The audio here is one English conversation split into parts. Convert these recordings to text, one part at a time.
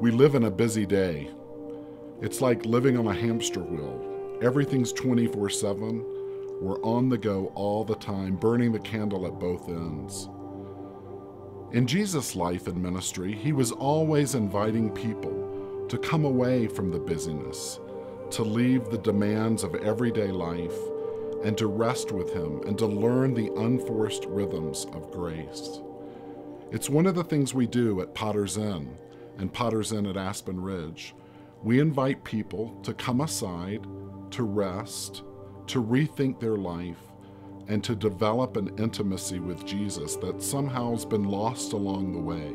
We live in a busy day. It's like living on a hamster wheel. Everything's 24 7. We're on the go all the time, burning the candle at both ends. In Jesus' life and ministry, he was always inviting people to come away from the busyness, to leave the demands of everyday life, and to rest with him and to learn the unforced rhythms of grace. It's one of the things we do at Potter's Inn and Potter's Inn at Aspen Ridge. We invite people to come aside, to rest, to rethink their life, and to develop an intimacy with Jesus that somehow has been lost along the way.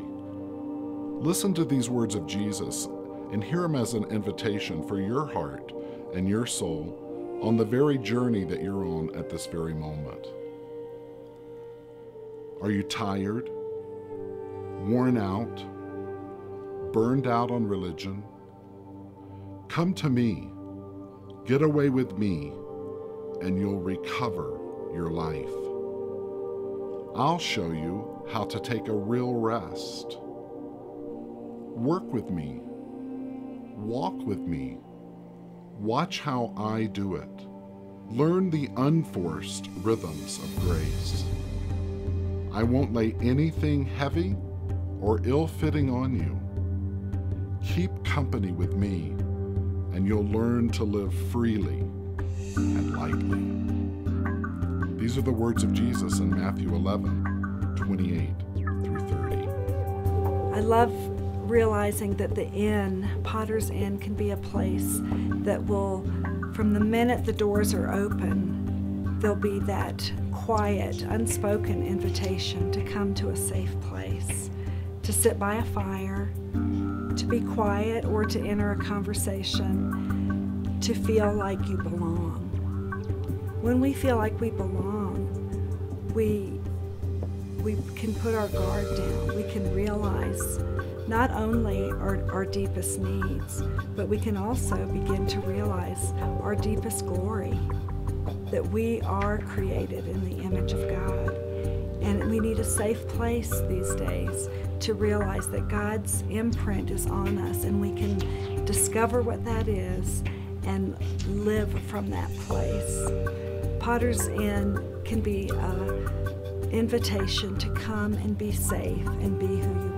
Listen to these words of Jesus and hear them as an invitation for your heart and your soul on the very journey that you're on at this very moment. Are you tired, worn out, burned out on religion? Come to me, get away with me, and you'll recover your life. I'll show you how to take a real rest. Work with me. Walk with me. Watch how I do it. Learn the unforced rhythms of grace. I won't lay anything heavy or ill fitting on you. Keep company with me, and you'll learn to live freely and lightly. These are the words of Jesus in Matthew 11, 28 through 30. I love realizing that the inn, Potter's Inn, can be a place that will, from the minute the doors are open, there'll be that quiet, unspoken invitation to come to a safe place, to sit by a fire, to be quiet or to enter a conversation, to feel like you belong. When we feel like we belong, we we can put our guard down. We can realize not only our, our deepest needs, but we can also begin to realize our deepest glory that we are created in the image of God. And we need a safe place these days to realize that God's imprint is on us and we can discover what that is and live from that place. Potter's Inn can be an invitation to come and be safe and be who